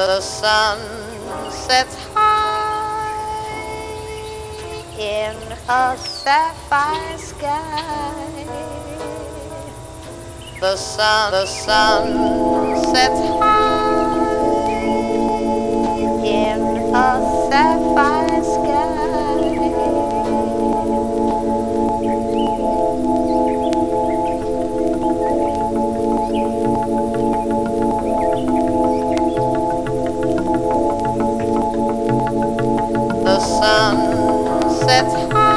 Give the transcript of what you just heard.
The sun sets high in a sapphire sky. The sun, the sun sets high that's